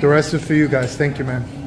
The rest is for you guys. Thank you, man.